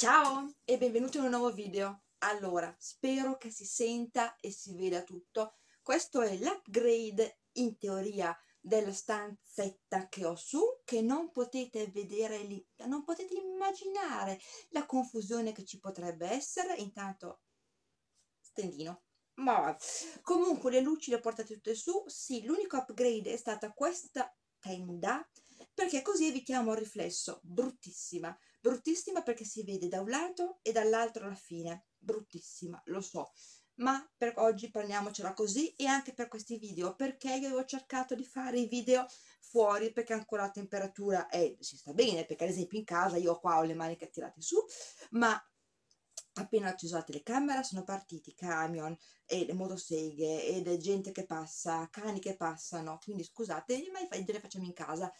Ciao e benvenuti in un nuovo video. Allora, spero che si senta e si veda tutto. Questo è l'upgrade in teoria della stanzetta che ho su, che non potete vedere lì, non potete immaginare la confusione che ci potrebbe essere. Intanto, stendino. Ma comunque le luci le portate tutte su. Sì, l'unico upgrade è stata questa tenda perché così evitiamo il riflesso, bruttissima, bruttissima perché si vede da un lato e dall'altro alla fine, bruttissima, lo so, ma per oggi parliamocela così e anche per questi video, perché io avevo cercato di fare i video fuori perché ancora la temperatura è, si sta bene, perché ad esempio in casa io qua ho le maniche tirate su, ma appena acceso la telecamera sono partiti camion e le motoseghe ed gente che passa, cani che passano, quindi scusate, ma i video le facciamo in casa.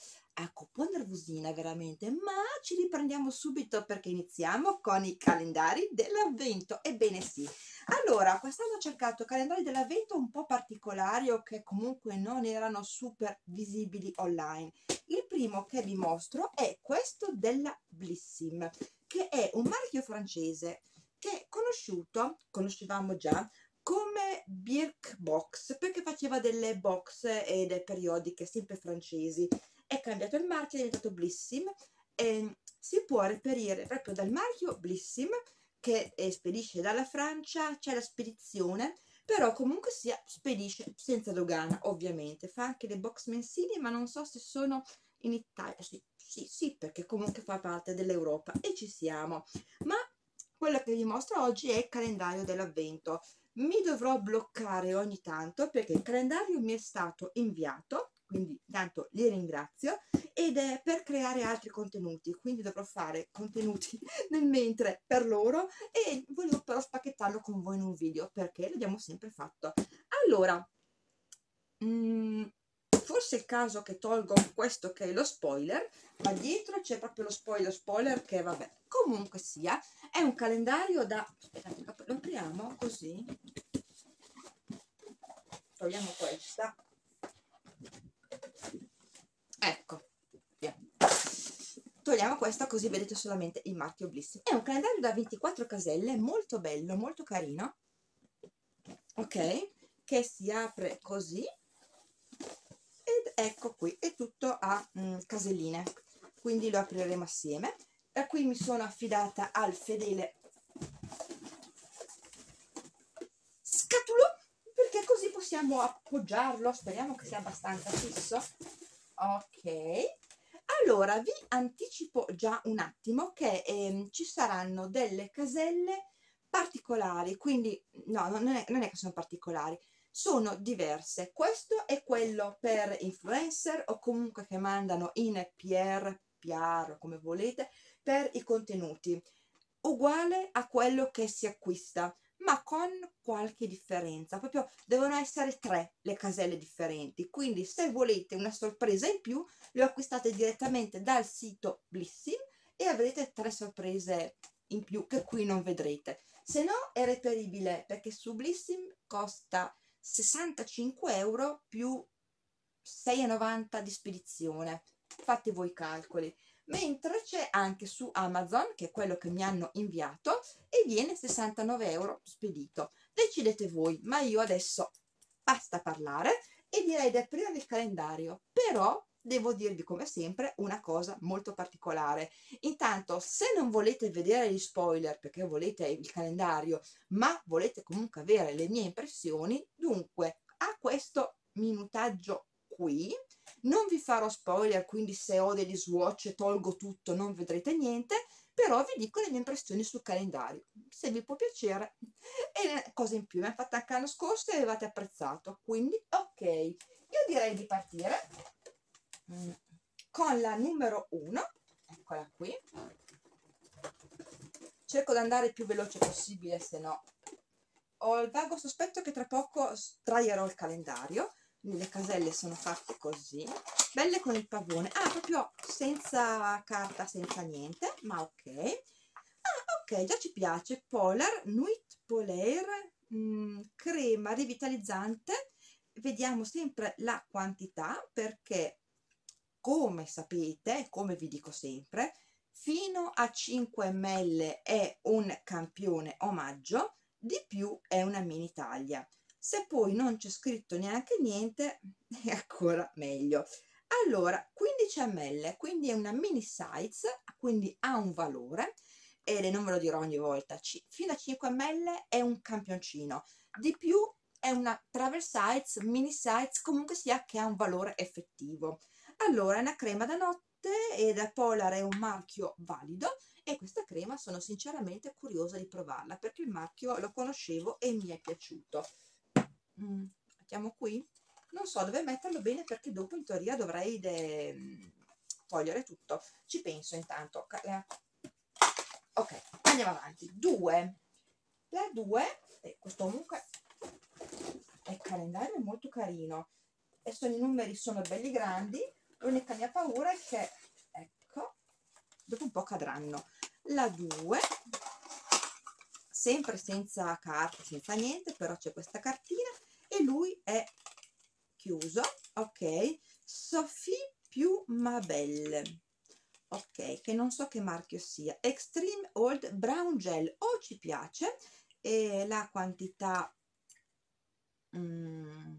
Ecco, un po' nervosina veramente, ma ci riprendiamo subito perché iniziamo con i calendari dell'avvento. Ebbene sì, allora, quest'anno ho cercato calendari dell'avvento un po' particolari o che comunque non erano super visibili online. Il primo che vi mostro è questo della Blissim, che è un marchio francese che è conosciuto, conoscevamo già, come Birk Box, perché faceva delle box ed periodiche sempre francesi. È cambiato il marchio, è diventato Blissim e si può reperire proprio dal marchio Blissim che spedisce dalla Francia, c'è la spedizione, però comunque sia spedisce senza dogana, ovviamente. Fa anche le box mensili, ma non so se sono in Italia. Sì, sì, sì, perché comunque fa parte dell'Europa e ci siamo. Ma quello che vi mostro oggi è il calendario dell'avvento. Mi dovrò bloccare ogni tanto perché il calendario mi è stato inviato, quindi tanto li ringrazio, ed è per creare altri contenuti, quindi dovrò fare contenuti nel mentre per loro e volevo però spacchettarlo con voi in un video perché l'abbiamo sempre fatto. Allora, mh, mm, forse è il caso che tolgo questo che è lo spoiler, ma dietro c'è proprio lo spoiler spoiler che vabbè, comunque sia, è un calendario da... aspettate, lo apriamo così, togliamo questa, ecco, togliamo questa così vedete solamente il marchio Bliss. È un calendario da 24 caselle, molto bello, molto carino, ok? Che si apre così ed ecco qui, è tutto a mm, caselline, quindi lo apriremo assieme. Da qui mi sono affidata al fedele scatolo perché così possiamo appoggiarlo, speriamo che sia abbastanza fisso. Ok, allora vi anticipo già un attimo che eh, ci saranno delle caselle particolari, quindi no, non è, non è che sono particolari, sono diverse. Questo è quello per influencer o comunque che mandano in PR, PR come volete, per i contenuti. Uguale a quello che si acquista, ma con qualche differenza. Proprio devono essere tre le caselle differenti. Quindi se volete una sorpresa in più, le acquistate direttamente dal sito Blissim e avrete tre sorprese in più che qui non vedrete. Se no è reperibile perché su Blissim costa 65 euro più 6,90 di spedizione fate voi i calcoli mentre c'è anche su Amazon che è quello che mi hanno inviato e viene 69 euro spedito decidete voi ma io adesso basta parlare e direi di aprire il calendario però devo dirvi come sempre una cosa molto particolare. Intanto, se non volete vedere gli spoiler perché volete il calendario, ma volete comunque avere le mie impressioni, dunque a questo minutaggio qui non vi farò spoiler, quindi se ho degli swatch tolgo tutto, non vedrete niente, però vi dico le mie impressioni sul calendario, se vi può piacere. E cosa in più, mi ha fatto anche l'anno scorso e avevate apprezzato, quindi ok. Io direi di partire Mm. con la numero 1 eccola qui cerco di andare il più veloce possibile se no ho il vago sospetto che tra poco straierò il calendario le caselle sono fatte così belle con il pavone. Ah proprio senza carta senza niente. Ma ok. Ah ok già ci piace. Polar nuit polaire mh, crema rivitalizzante. Vediamo sempre la quantità perché come sapete, come vi dico sempre, fino a 5 ml è un campione omaggio di più è una mini taglia se poi non c'è scritto neanche niente è ancora meglio. Allora 15 ml quindi è una mini size quindi ha un valore e non ve lo dirò ogni volta fino a 5 ml è un campioncino. Di più è una travel size mini size comunque sia che ha un valore effettivo. Allora è una crema da notte e da Polar è un marchio valido e questa crema sono sinceramente curiosa di provarla perché il marchio lo conoscevo e mi è piaciuto mm, mettiamo qui. Non so dove metterlo bene perché dopo in teoria dovrei de... togliere tutto. Ci penso intanto ok andiamo avanti. 2 la 2 eh, questo comunque il calendario è molto carino. Sono, i numeri sono belli grandi. L'unica mia paura è che ecco dopo un po' cadranno. La 2 sempre senza carta senza niente però c'è questa cartina e lui è chiuso ok? Sophie più Mabel ok? Che non so che marchio sia. Extreme Old Brown Gel o ci piace? E la quantità mm,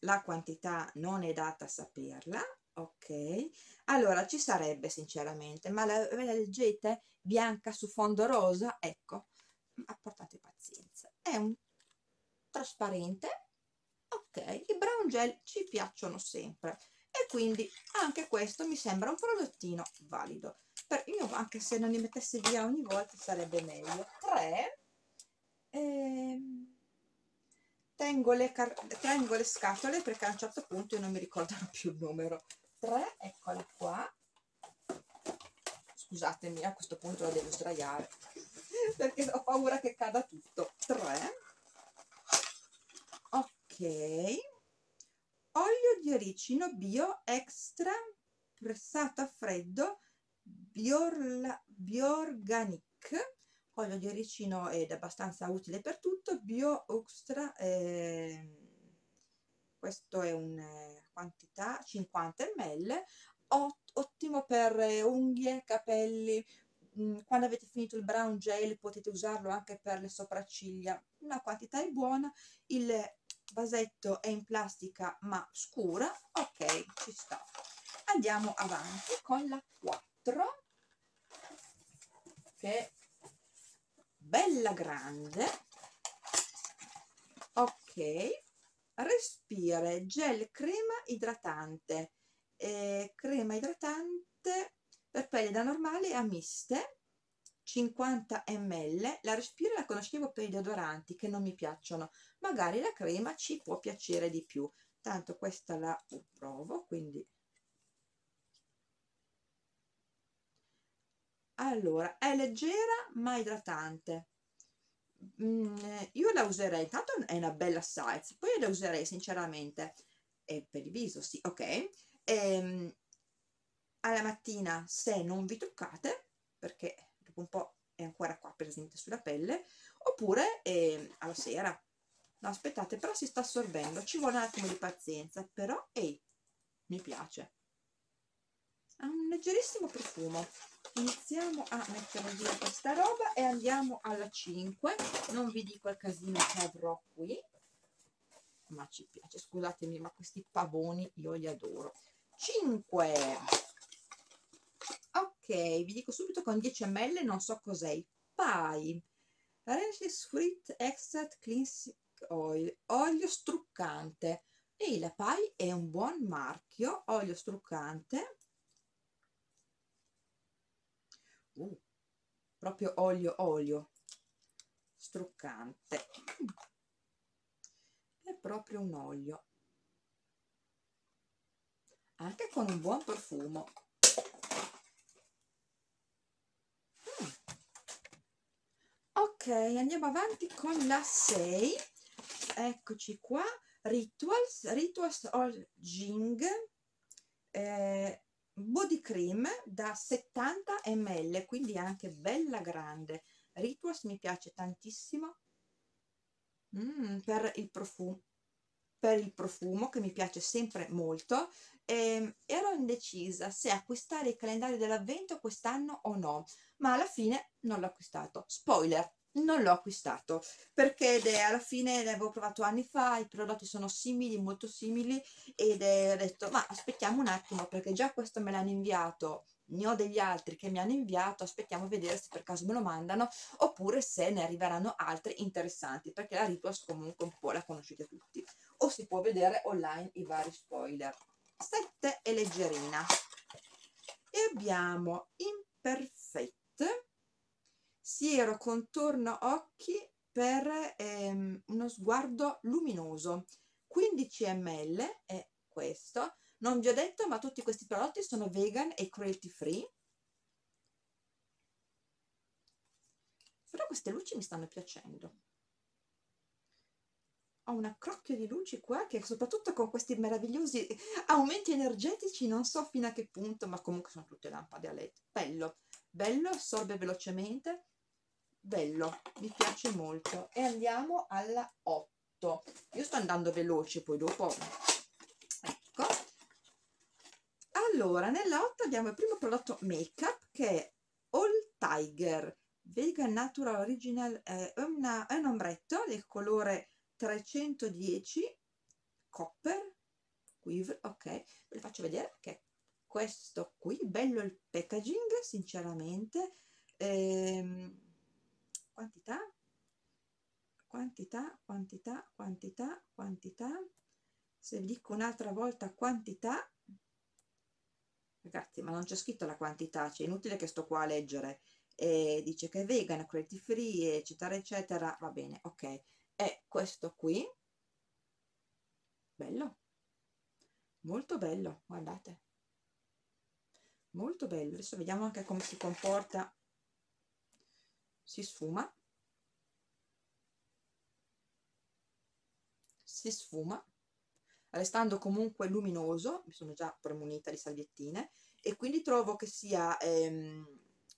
la quantità non è data a saperla ok? Allora ci sarebbe sinceramente ma la, la leggete? Bianca su fondo rosa? Ecco apportate pazienza è un trasparente ok i brown gel ci piacciono sempre. E quindi anche questo mi sembra un prodottino valido. Per io anche se non li mettesse via ogni volta sarebbe meglio. 3 ehm, tengo le, tengo le scatole perché a un certo punto io non mi ricordano più il numero. 3 eccola qua. Scusatemi a questo punto la devo sdraiare perché ho paura che cada tutto. 3 ok. Olio di oricino bio extra pressato a freddo Biorla, Biorganic. Olio di oricino ed abbastanza utile per tutto. Bio extra eh, questo è una eh, quantità 50 ml ottimo per eh, unghie capelli quando avete finito il brown gel potete usarlo anche per le sopracciglia. Una quantità è buona il vasetto è in plastica ma scura ok ci sta. Andiamo avanti con la 4 che è bella grande. Ok respire gel crema idratante. Eh, crema idratante per pelle da normale a miste 50 ml. La respiro la conoscevo per i deodoranti che non mi piacciono. Magari la crema ci può piacere di più. Tanto questa la provo quindi. Allora è leggera ma idratante. Mm, io la userei tanto è una bella size poi la userei sinceramente e per il viso sì ok. E, ehm, alla mattina se non vi toccate perché dopo un po' è ancora qua presente sulla pelle oppure eh, alla sera. No aspettate però si sta assorbendo ci vuole un attimo di pazienza però ehi mi piace. Ha un leggerissimo profumo. Iniziamo a mettere via questa roba e andiamo alla 5 non vi dico il casino che avrò qui ma ci piace. Scusatemi ma questi pavoni io li adoro. 5 ok vi dico subito con 10 ml non so cos'è Pai Rensis Fruit Extract Cleansing Oil olio struccante. E la Pai è un buon marchio olio struccante. Uh, proprio olio olio struccante. È proprio un olio. Anche con un buon profumo ok andiamo avanti con la 6 eccoci qua. Rituals rituals all jing eh, body cream da 70 ml quindi anche bella grande. Rituals mi piace tantissimo. Mm, per il profumo per il profumo che mi piace sempre molto. E ero indecisa se acquistare il calendario dell'avvento quest'anno o no ma alla fine non l'ho acquistato. Spoiler non l'ho acquistato perché alla fine l'avevo provato anni fa i prodotti sono simili molto simili ed ho detto ma aspettiamo un attimo perché già questo me l'hanno inviato ne ho degli altri che mi hanno inviato, aspettiamo a vedere se per caso me lo mandano oppure se ne arriveranno altri interessanti perché la Rituals comunque un po' la conoscete tutti o si può vedere online i vari spoiler. 7 è leggerina. E abbiamo Imperfect siero contorno occhi per ehm, uno sguardo luminoso. 15 ml è questo. Non vi ho detto ma tutti questi prodotti sono vegan e cruelty free. Però queste luci mi stanno piacendo. Ho un accrocchio di luci qua che soprattutto con questi meravigliosi aumenti energetici non so fino a che punto ma comunque sono tutte lampade a led bello. Bello assorbe velocemente bello mi piace molto. E andiamo alla 8 io sto andando veloce poi dopo allora nella 8 abbiamo il primo prodotto make up che è All Tiger. Vegan Natural Original eh, una, è un ombretto del colore 310 copper quiver ok. Ve lo faccio vedere che questo qui bello il packaging sinceramente. Ehm, quantità quantità quantità quantità quantità. Se dico un'altra volta quantità ragazzi ma non c'è scritto la quantità c'è inutile che sto qua a leggere. E dice che è vegan, cruelty free eccetera eccetera. Va bene ok. È questo qui. Bello. Molto bello guardate. Molto bello. Adesso vediamo anche come si comporta si sfuma. Si sfuma. Restando comunque luminoso, mi sono già premunita di salviettine e quindi trovo che sia ehm,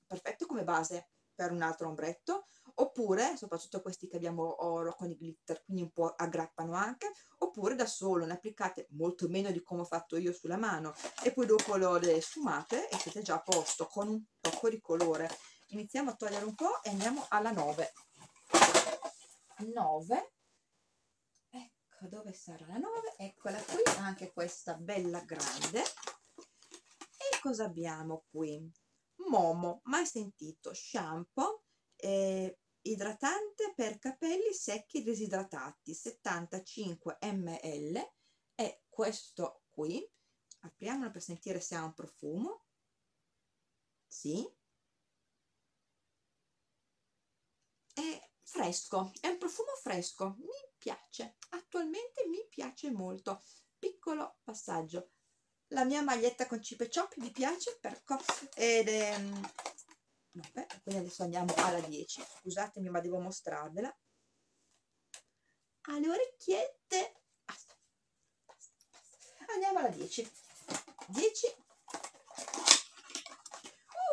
perfetto come base per un altro ombretto oppure soprattutto questi che abbiamo oro con i glitter quindi un po' aggrappano anche oppure da solo ne applicate molto meno di come ho fatto io sulla mano e poi dopo lo sfumate e siete già a posto con un tocco di colore iniziamo a togliere un po' e andiamo alla 9 9 ecco dove sarà la 9 eccola qui anche questa bella grande. E cosa abbiamo qui? Momo mai sentito. Shampoo eh, idratante per capelli secchi disidratati 75 ml è questo qui apriamolo per sentire se ha un profumo. Sì è fresco è un profumo fresco mi piace attualmente mi piace molto. Piccolo passaggio. La mia maglietta con cipe cioppi vi piace perco ed è vabbè quindi adesso andiamo alla 10 scusatemi ma devo mostrarvela. Alle orecchiette basta. andiamo alla 10 10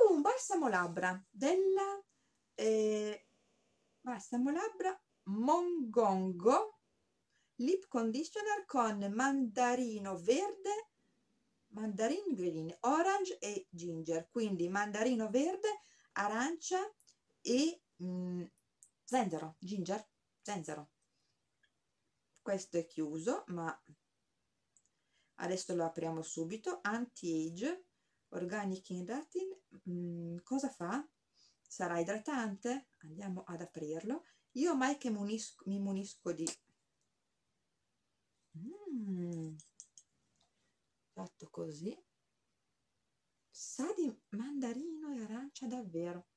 uh, un balsamo labbra della eh, balsamo labbra Mongongo Lip Conditioner con mandarino verde, mandarino green, orange e ginger, quindi mandarino verde, arancia e mm, zenzero, ginger, zenzero. Questo è chiuso, ma adesso lo apriamo subito. Anti-age, organic hydrating, mm, cosa fa? Sarà idratante? Andiamo ad aprirlo. Io mai che munisco, mi munisco di mm, fatto così. Sa di mandarino e arancia davvero.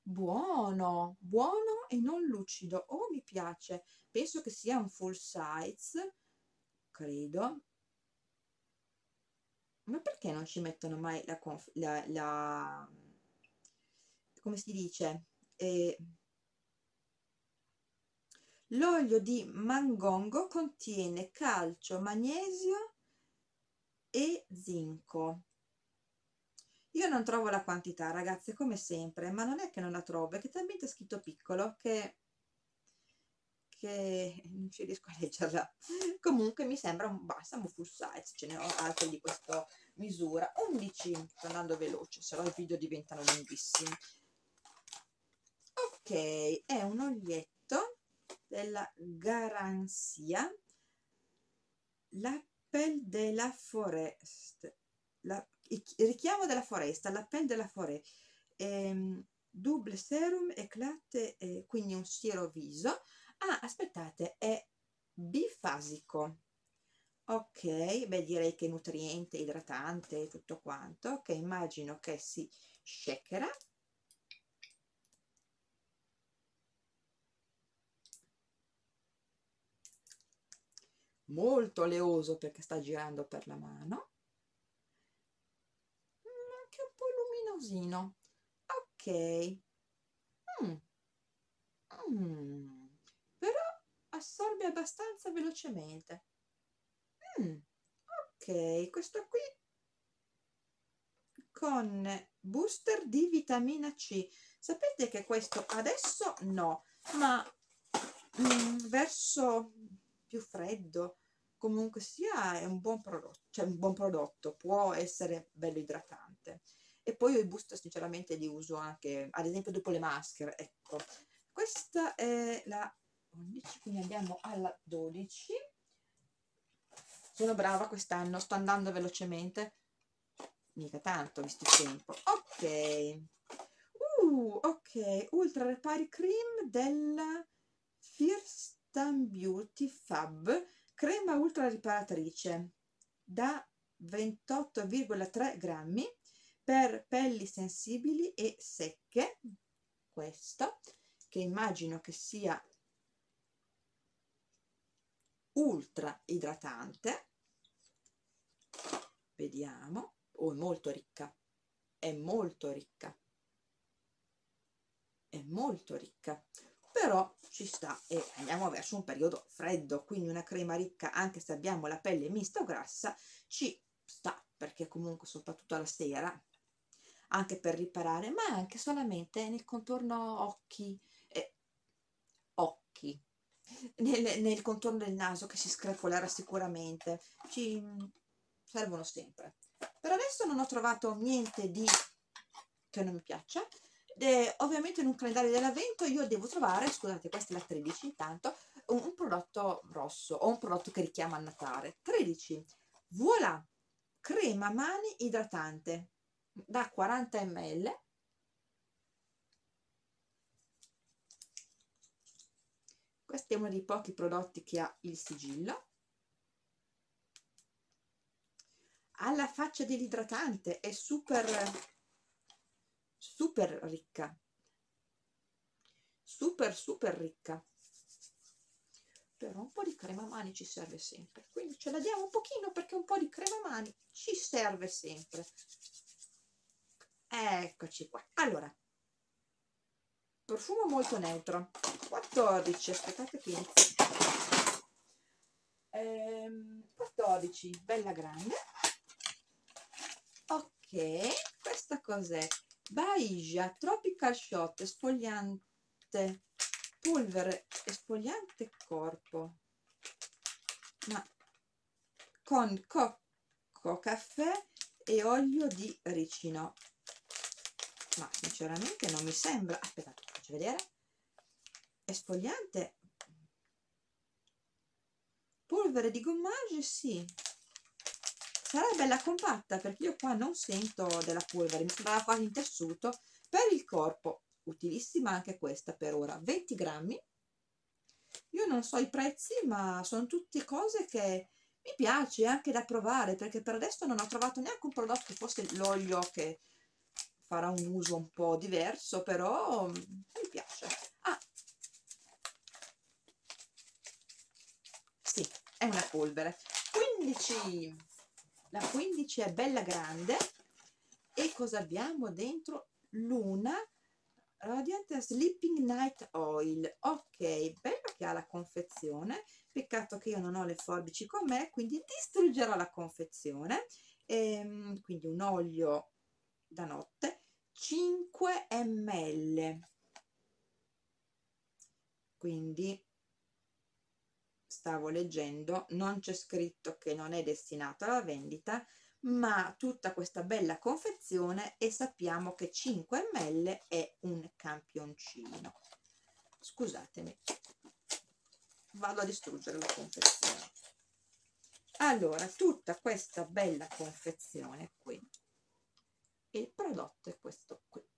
Buono buono e non lucido. Oh mi piace. Penso che sia un full size credo. Ma perché non ci mettono mai la, la, la come si dice eh, L'olio di mangongo contiene calcio, magnesio e zinco. Io non trovo la quantità, ragazze, come sempre, ma non è che non la trovo, è che talmente è scritto piccolo che, che non ci riesco a leggerla. Comunque mi sembra un balsamo full size ce ne ho altri di questa misura. 11 sto andando veloce se no i video diventano lunghissimi ok è un olietto della garanzia l'appel della forest la, richiamo della foresta l'appel della foresta ehm, double serum eclate eh, quindi un siero viso. Ah aspettate è bifasico. Ok beh direi che nutriente idratante tutto quanto. Ok immagino che si shakera molto oleoso perché sta girando per la mano mm, anche un po' luminosino ok mm. Mm. però assorbe abbastanza velocemente mm. ok questo qui con booster di vitamina C sapete che questo adesso no ma mm, verso più freddo comunque sia è un buon prodotto cioè un buon prodotto può essere bello idratante. E poi io i booster sinceramente li uso anche ad esempio dopo le maschere ecco. Questa è la 11 quindi andiamo alla 12 sono brava quest'anno sto andando velocemente. Mica tanto visto il tempo. Ok. Uh, ok. Ultra repari cream della First Beauty Fab crema ultra riparatrice da 28,3 grammi per pelli sensibili e secche. Questo che immagino che sia ultra idratante. Vediamo. Oh è molto ricca. È molto ricca. È molto ricca però ci sta e andiamo verso un periodo freddo quindi una crema ricca anche se abbiamo la pelle mista o grassa ci sta perché comunque soprattutto alla sera anche per riparare ma anche solamente nel contorno occhi eh, occhi nel, nel, contorno del naso che si screpolerà sicuramente ci servono sempre. Per adesso non ho trovato niente di che non mi piaccia eh, ovviamente in un calendario dell'avvento io devo trovare, scusate questa è la 13 intanto, un, un prodotto rosso o un prodotto che richiama il Natale. 13. Voilà! Crema mani idratante da 40 ml. Questo è uno dei pochi prodotti che ha il sigillo. Alla faccia dell'idratante è super super ricca. Super super ricca. Però un po' di crema mani ci serve sempre. Quindi ce la diamo un pochino perché un po' di crema mani ci serve sempre. Eccoci qua. Allora profumo molto neutro. 14 aspettate che ehm, 14 bella grande. Ok questa cos'è Baija Tropical Shot esfoliante polvere esfoliante corpo. Ma con cocco, caffè e olio di ricino. Ma sinceramente non mi sembra aspettate faccio vedere. Esfoliante? Polvere di gommage sì sarà bella compatta perché io qua non sento della polvere mi sembrava quasi in tessuto per il corpo. Utilissima anche questa per ora 20 grammi. Io non so i prezzi ma sono tutte cose che mi piace anche da provare perché per adesso non ho trovato neanche un prodotto che fosse l'olio che farà un uso un po' diverso però mi piace. Ah! Sì è una polvere. 15 la 15 è bella grande. E cosa abbiamo dentro? Luna Radiant Sleeping Night Oil. Ok, bello che ha la confezione. Peccato che io non ho le forbici con me quindi distruggerò la confezione. Ehm, quindi un olio da notte 5 ml quindi stavo leggendo non c'è scritto che non è destinato alla vendita ma tutta questa bella confezione e sappiamo che 5 ml è un campioncino. Scusatemi vado a distruggere la confezione. Allora tutta questa bella confezione qui. Il prodotto è questo qui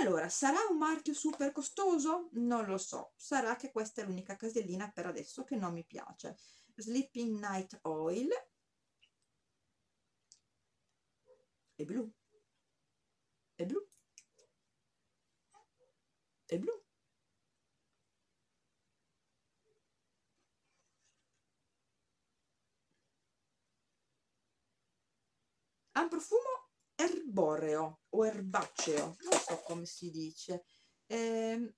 allora sarà un marchio super costoso? Non lo so. Sarà che questa è l'unica casellina per adesso che non mi piace. Sleeping night oil. È blu. È blu. È blu. Ha un profumo erboreo o erbaceo, non so come si dice. Eh,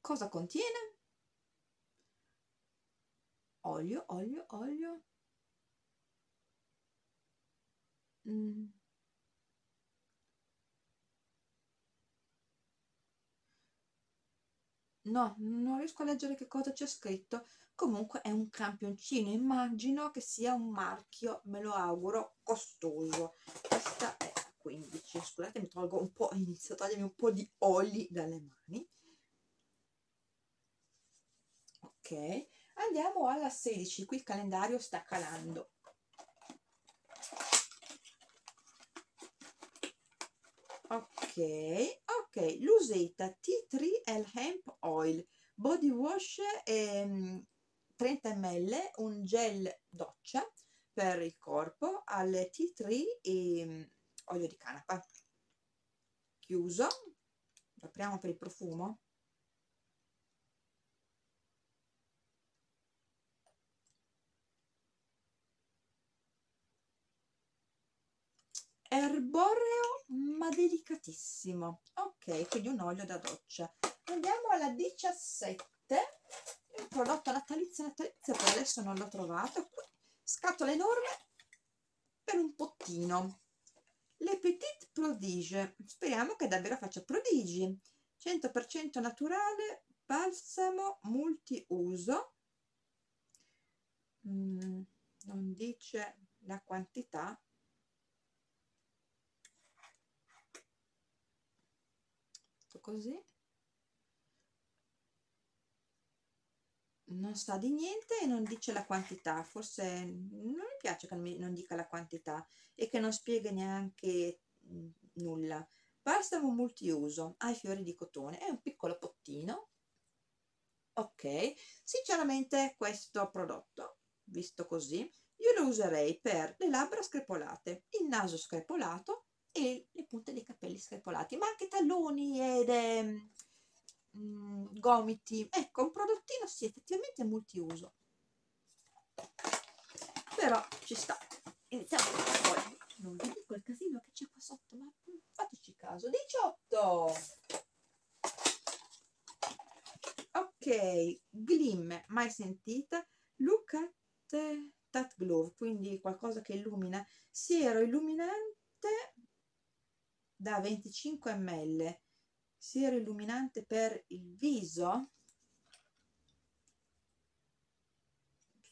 cosa contiene? Olio, olio, olio. Mm. No, non riesco a leggere che cosa c'è scritto. Comunque è un campioncino immagino che sia un marchio me lo auguro costoso. Questa è a 15 scusate mi tolgo un po' inizio a togliermi un po' di oli dalle mani. Ok andiamo alla 16 qui il calendario sta calando ok ok l'usetta T3L Hemp Oil body wash e 30 ml un gel doccia per il corpo al T3 e mm, olio di canapa. Chiuso apriamo per il profumo erboreo ma delicatissimo. Ok quindi un olio da doccia. Andiamo alla 17 il prodotto natalizio natalizio per adesso non l'ho trovato. Scatola enorme per un pottino. Le petite prodige. Speriamo che davvero faccia prodigi. 100% naturale balsamo multiuso. Mm, non dice la quantità così. Non sa di niente e non dice la quantità. Forse non mi piace che non dica la quantità e che non spiega neanche mm, nulla. Balsamo multiuso. Ai fiori di cotone. È un piccolo pottino. Ok. Sinceramente questo prodotto visto così io lo userei per le labbra screpolate il naso screpolato e le punte dei capelli screpolati ma anche talloni ed eh, mh, mm, gomiti. Ecco un prodottino sì effettivamente multiuso. Però ci sta. Iniziamo poi non vi dico il casino che c'è qua sotto ma fateci caso. 18 ok glim. Mai sentita? Look at that glove. Quindi qualcosa che illumina. Siero illuminante da 25 ml siero illuminante per il viso.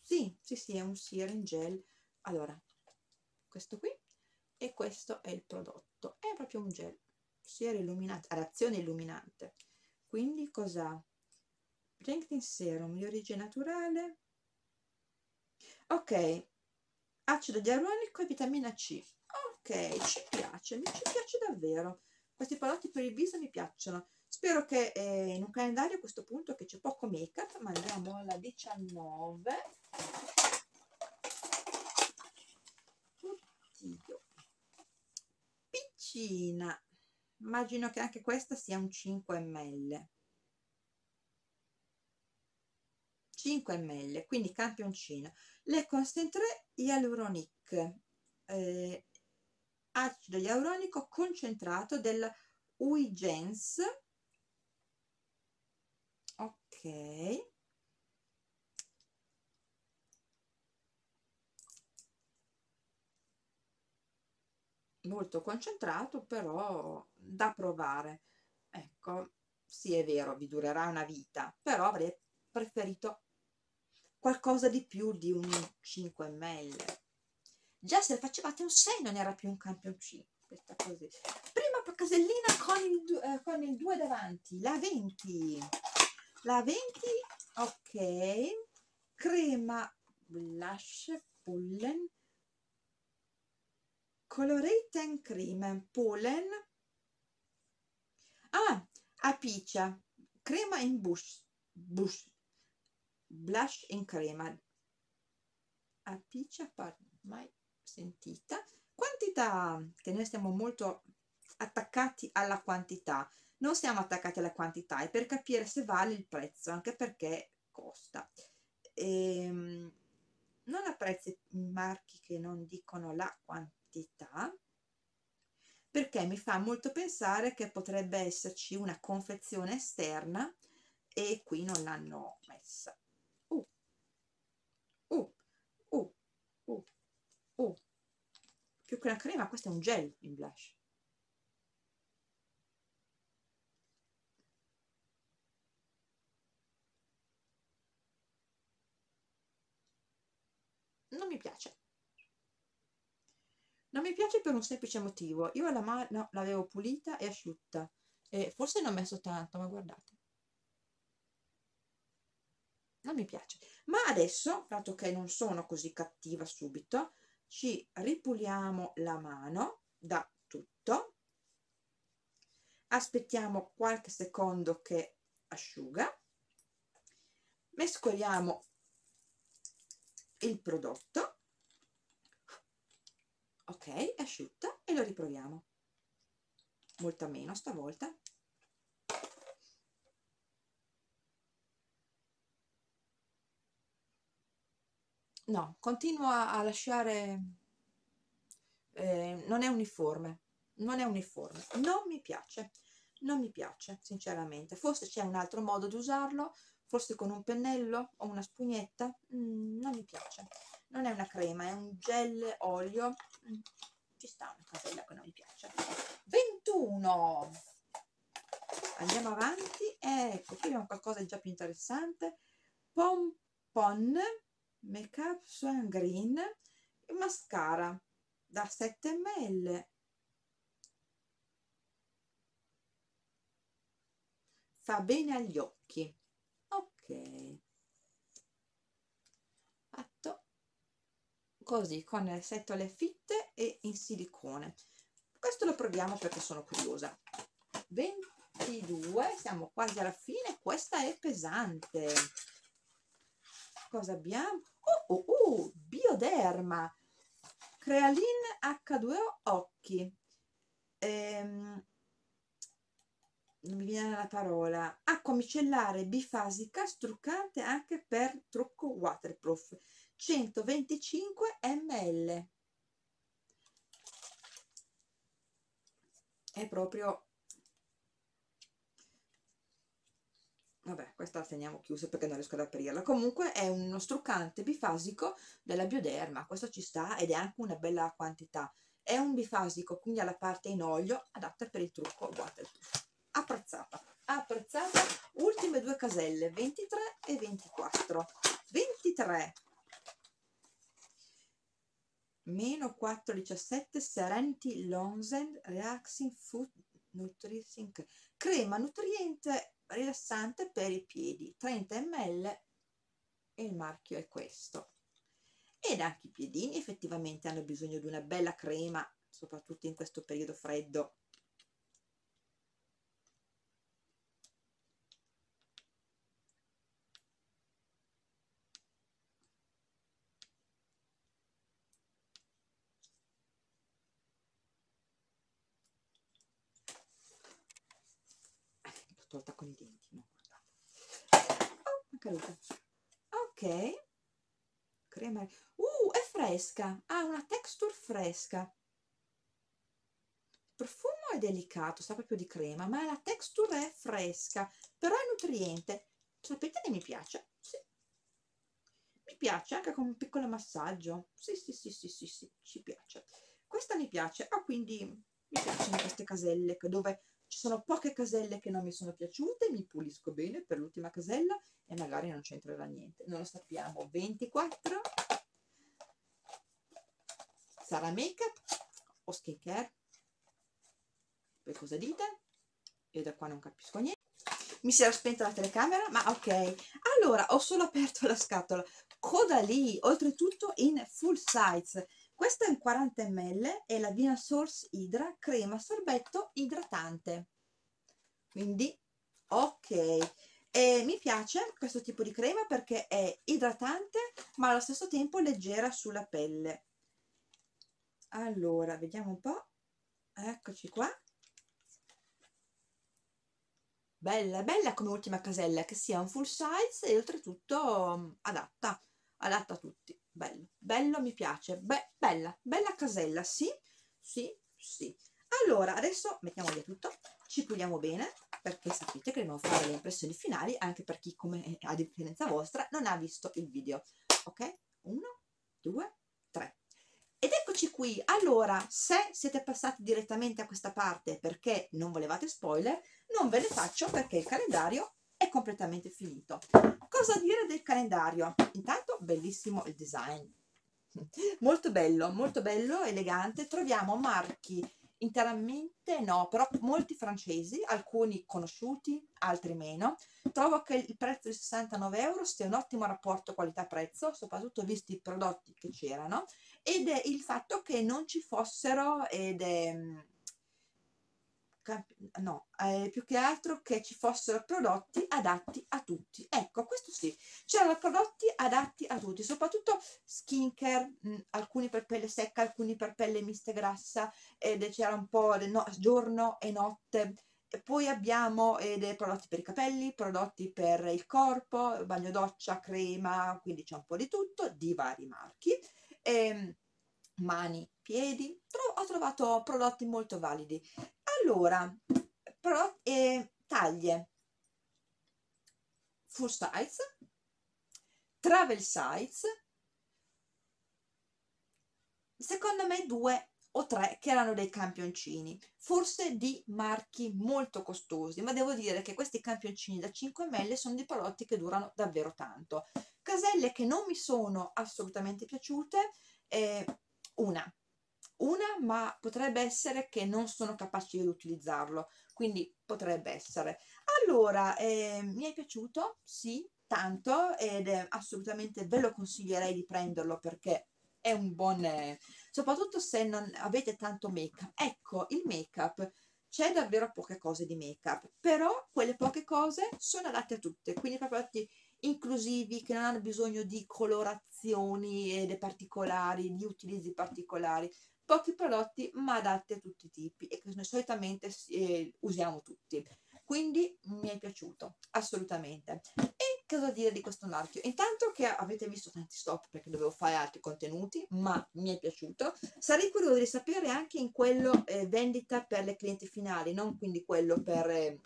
Sì sì sì è un siero in gel. Allora questo qui e questo è il prodotto. È proprio un gel siero illuminante ad azione illuminante. Quindi cos'ha? Strengthening Serum di origine naturale. Ok acido diaronico e vitamina C ok ci piace mi ci piace davvero. Questi prodotti per il viso mi piacciono. Spero che eh, in un calendario a questo punto che c'è poco make up ma andiamo alla 19 Oddio. piccina. Immagino che anche questa sia un 5 ml 5 ml quindi campioncino. Le concentré hyaluronic eh, acido ialuronico concentrato del Uigens ok. Molto concentrato però da provare. Ecco sì è vero vi durerà una vita però avrei preferito qualcosa di più di un 5 ml già se facevate un 6 non era più un campioncino prima casellina con il, eh, con il 2 davanti la 20 la 20 ok. Crema blush pollen colorate cream pollen ah a piccia crema in bush bush blush in crema. A piccia mai sentita. Quantità che noi stiamo molto attaccati alla quantità. Non siamo attaccati alla quantità è per capire se vale il prezzo anche perché costa. E, ehm, non i marchi che non dicono la quantità perché mi fa molto pensare che potrebbe esserci una confezione esterna e qui non l'hanno messa uh, uh, uh, uh, uh. Più che una crema questo è un gel in blush. Non mi piace. Non mi piace per un semplice motivo. Io la mano l'avevo pulita e asciutta. E forse ne ho messo tanto ma guardate. Non mi piace. Ma adesso dato che non sono così cattiva subito ci ripuliamo la mano da tutto. Aspettiamo qualche secondo che asciuga. Mescoliamo il prodotto. Ok asciutta e lo riproviamo. Molta meno stavolta no continua a lasciare eh, non è uniforme non è uniforme. Non mi piace non mi piace sinceramente. Forse c'è un altro modo di usarlo forse con un pennello o una spugnetta. Mm, non mi piace. Non è una crema è un gel olio. Mm, ci sta una casella che non mi piace. 21 andiamo avanti. Ecco qui abbiamo qualcosa di già più interessante. Pompon make up swan green mascara da 7 ml fa bene agli occhi. Ok. Fatto così con le setole fitte e in silicone. Questo lo proviamo perché sono curiosa. 22 siamo quasi alla fine questa è pesante. Cosa abbiamo oh oh oh bioderma. Crealin h2o occhi. Ehm, non mi viene la parola, acqua micellare bifasica struccante anche per trucco waterproof, 125 ml. È proprio... Vabbè, questa la teniamo chiusa perché non riesco ad aprirla. Comunque è uno struccante bifasico della Bioderma, questo ci sta ed è anche una bella quantità. È un bifasico, quindi ha la parte in olio adatta per il trucco waterproof apprezzata apprezzata. Ultime due caselle 23 e 24 23 meno 4 17 Serenity Lonzen Relaxing Food Nutrition crema nutriente rilassante per i piedi. 30 ml e il marchio è questo. Ed anche i piedini effettivamente hanno bisogno di una bella crema soprattutto in questo periodo freddo tolta con i denti no, oh, caduta ok crema uh è fresca. Ha una texture fresca. Il profumo è delicato sa proprio di crema ma la texture è fresca però è nutriente. Sapete che mi piace? Sì. Mi piace anche con un piccolo massaggio. Sì sì sì sì sì, sì ci piace. Questa mi piace. Ah quindi mi piacciono queste caselle dove ci sono poche caselle che non mi sono piaciute, mi pulisco bene per l'ultima casella e magari non c'entrerà niente, non lo sappiamo. 24 sarà make up o skincare? Voi cosa dite? Io da qua non capisco niente. Mi si era spenta la telecamera, ma ok. Allora, ho solo aperto la scatola. Coda lì, oltretutto in full size. Questa è in 40 ml è la Vina Source Hydra crema sorbetto idratante. Quindi, ok. E mi piace questo tipo di crema perché è idratante ma allo stesso tempo leggera sulla pelle. Allora, vediamo un po'. Eccoci qua. Bella, bella come ultima casella, che sia un full size e oltretutto mm, adatta, adatta a tutti. Bello, bello, mi piace. Be bella, bella casella, sì, sì, sì. Allora, adesso mettiamo via tutto, ci puliamo bene, perché sapete che dobbiamo fare le impressioni finali anche per chi, come a differenza vostra, non ha visto il video. Ok? Uno, due, tre. Ed eccoci qui, allora, se siete passati direttamente a questa parte perché non volevate spoiler, non ve ne faccio perché il calendario è completamente finito. Cosa dire del calendario? Intanto, bellissimo il design. Molto bello, molto bello, elegante. Troviamo marchi interamente no, però molti francesi, alcuni conosciuti, altri meno. Trovo che il prezzo di 69 euro sia un ottimo rapporto qualità-prezzo, soprattutto visti i prodotti che c'erano, ed è il fatto che non ci fossero, ed è, no, eh, più che altro che ci fossero prodotti adatti a tutti. Ecco, questo sì, c'erano prodotti adatti a tutti, soprattutto skincare, mh, alcuni per pelle secca, alcuni per pelle mista grassa, ed c'era un po' no, giorno e notte. E poi abbiamo eh, dei prodotti per i capelli, prodotti per il corpo, bagno doccia, crema, quindi c'è un po' di tutto, di vari marchi. E, ehm, mani, piedi, Tro ho trovato prodotti molto validi. Allora, pro eh, taglie full size, travel size, secondo me due o tre che erano dei campioncini, forse di marchi molto costosi, ma devo dire che questi campioncini da 5 ml sono dei prodotti che durano davvero tanto. Caselle che non mi sono assolutamente piaciute, eh, una, una ma potrebbe essere che non sono capace di utilizzarlo quindi potrebbe essere. Allora eh, mi è piaciuto sì tanto ed è assolutamente ve lo consiglierei di prenderlo perché è un buon eh, soprattutto se non avete tanto make up ecco il make up c'è davvero poche cose di make up però quelle poche cose sono adatte a tutte quindi prodotti inclusivi che non hanno bisogno di colorazioni e particolari di utilizzi particolari. Pochi prodotti ma adatti a tutti i tipi e che noi solitamente eh, usiamo tutti. Quindi mi è piaciuto assolutamente. E cosa dire di questo marchio? Intanto che avete visto tanti stop perché dovevo fare altri contenuti ma mi è piaciuto. Sarei curioso di sapere anche in quello eh, vendita per le clienti finali non quindi quello per eh,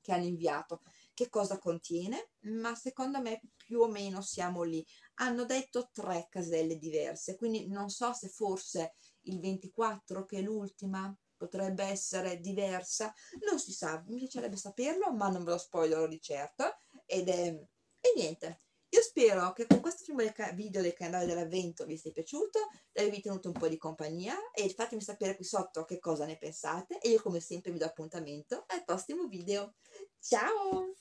che hanno inviato che cosa contiene ma secondo me più o meno siamo lì. Hanno detto tre caselle diverse quindi non so se forse il 24 che è l'ultima potrebbe essere diversa. Non si sa, mi piacerebbe saperlo ma non ve lo spoilerò di certo. Ed è, e niente io spero che con questo primo video del canale dell'avvento vi sia piaciuto, vi tenuto un po' di compagnia e fatemi sapere qui sotto che cosa ne pensate e io come sempre vi do appuntamento al prossimo video. Ciao!